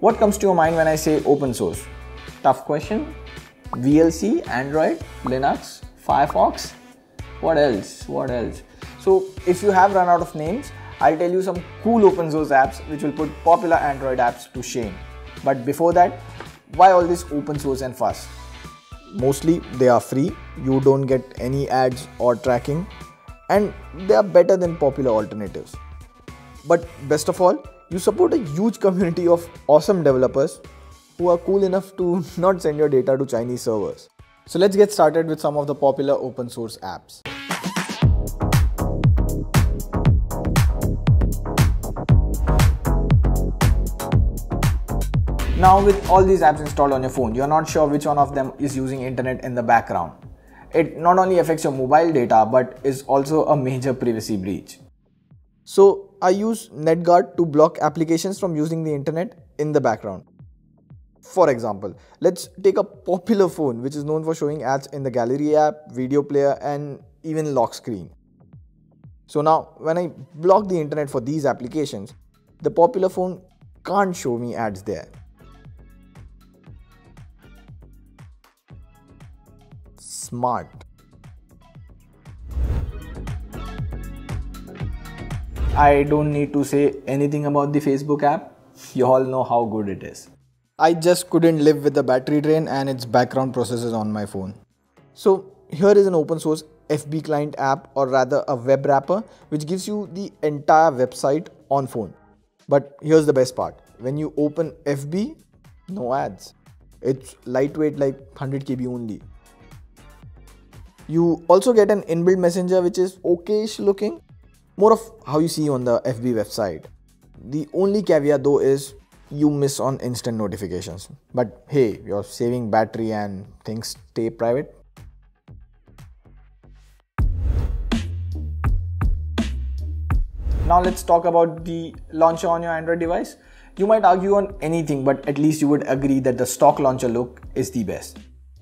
What comes to your mind when I say open source? Tough question? VLC, Android, Linux, Firefox? What else? What else? So, if you have run out of names, I'll tell you some cool open source apps which will put popular Android apps to shame. But before that, why all this open source and fuss? Mostly they are free, you don't get any ads or tracking, and they are better than popular alternatives. But best of all, you support a huge community of awesome developers who are cool enough to not send your data to Chinese servers. So let's get started with some of the popular open source apps. Now with all these apps installed on your phone, you're not sure which one of them is using internet in the background. It not only affects your mobile data but is also a major privacy breach. So I use NetGuard to block applications from using the internet in the background. For example, let's take a popular phone which is known for showing ads in the gallery app, video player and even lock screen. So now when I block the internet for these applications, the popular phone can't show me ads there. Smart. I don't need to say anything about the Facebook app. You all know how good it is. I just couldn't live with the battery drain and its background processes on my phone. So here is an open source FB client app or rather a web wrapper which gives you the entire website on phone. But here's the best part. When you open FB, no ads. It's lightweight like 100 KB only. You also get an inbuilt messenger which is okayish looking more of how you see on the FB website. The only caveat though is you miss on instant notifications. But hey, you're saving battery and things stay private. Now let's talk about the launcher on your Android device. You might argue on anything, but at least you would agree that the stock launcher look is the best.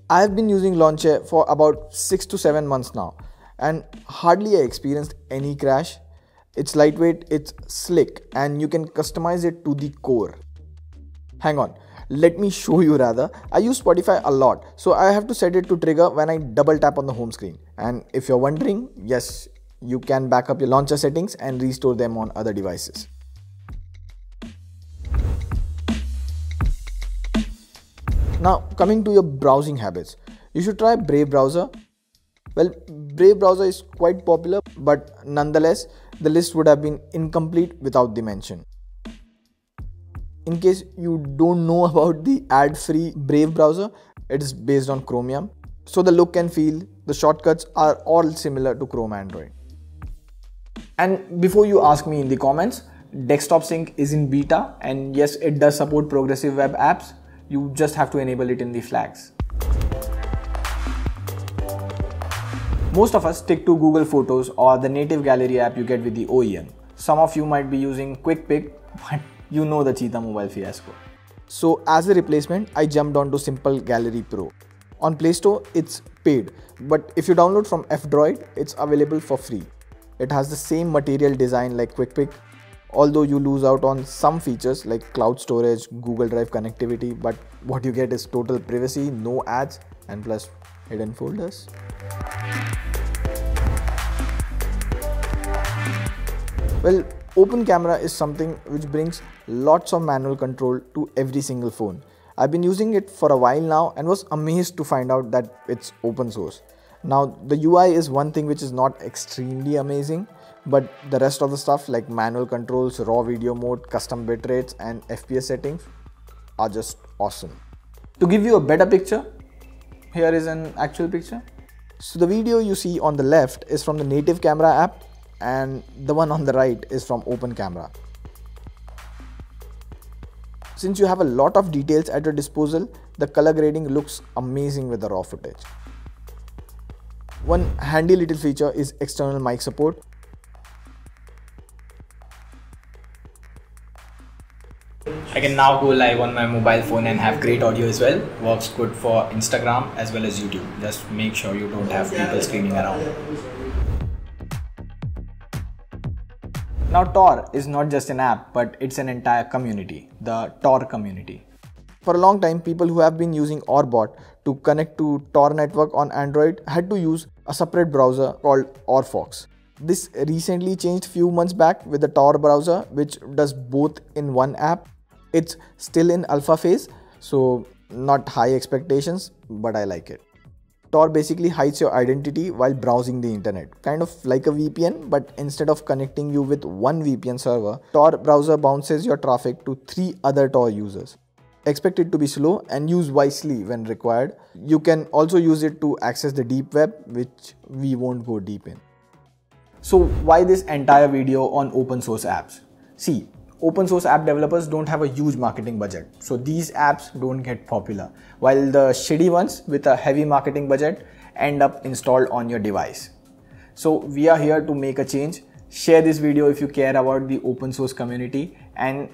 I have been using Lawnchair for about 6 to 7 months now and hardly I experienced any crash it's lightweight, it's slick, and you can customize it to the core. Hang on, let me show you rather. I use Spotify a lot, so I have to set it to trigger when I double tap on the home screen. And if you're wondering, yes, you can back up your launcher settings and restore them on other devices. Now, coming to your browsing habits, you should try Brave browser. Well, Brave browser is quite popular, but nonetheless, the list would have been incomplete without the mention. In case you don't know about the ad-free Brave browser, it is based on Chromium. So the look and feel, the shortcuts are all similar to Chrome Android. And before you ask me in the comments, Desktop Sync is in beta and yes, it does support progressive web apps. You just have to enable it in the flags. Most of us stick to Google Photos or the native gallery app you get with the OEM. Some of you might be using QuickPic, but you know the Cheetah mobile fiasco. So as a replacement, I jumped onto Simple Gallery Pro. On Play Store, it's paid, but if you download from F-Droid, it's available for free. It has the same material design like QuickPic, although you lose out on some features like cloud storage, Google Drive connectivity, but what you get is total privacy, no ads, and plus hidden folders. Well, open camera is something which brings lots of manual control to every single phone. I've been using it for a while now and was amazed to find out that it's open source. Now, the UI is one thing which is not extremely amazing, but the rest of the stuff like manual controls, raw video mode, custom bit rates, and FPS settings are just awesome. To give you a better picture, here is an actual picture. So the video you see on the left is from the native camera app and the one on the right is from open camera since you have a lot of details at your disposal the color grading looks amazing with the raw footage one handy little feature is external mic support I can now go live on my mobile phone and have great audio as well. Works good for Instagram as well as YouTube. Just make sure you don't have people screaming around. Now Tor is not just an app, but it's an entire community, the Tor community. For a long time, people who have been using ORBot to connect to Tor network on Android had to use a separate browser called ORFox. This recently changed few months back with the Tor browser which does both in one app. It's still in alpha phase, so not high expectations, but I like it. Tor basically hides your identity while browsing the internet, kind of like a VPN, but instead of connecting you with one VPN server, Tor browser bounces your traffic to three other Tor users. Expect it to be slow and use wisely when required. You can also use it to access the deep web, which we won't go deep in. So why this entire video on open source apps? See, open source app developers don't have a huge marketing budget. So these apps don't get popular, while the shitty ones with a heavy marketing budget end up installed on your device. So we are here to make a change. Share this video if you care about the open source community and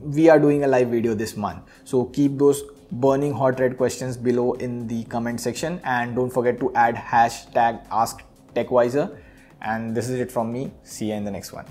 we are doing a live video this month. So keep those burning hot red questions below in the comment section and don't forget to add hashtag ask techwiser and this is it from me see you in the next one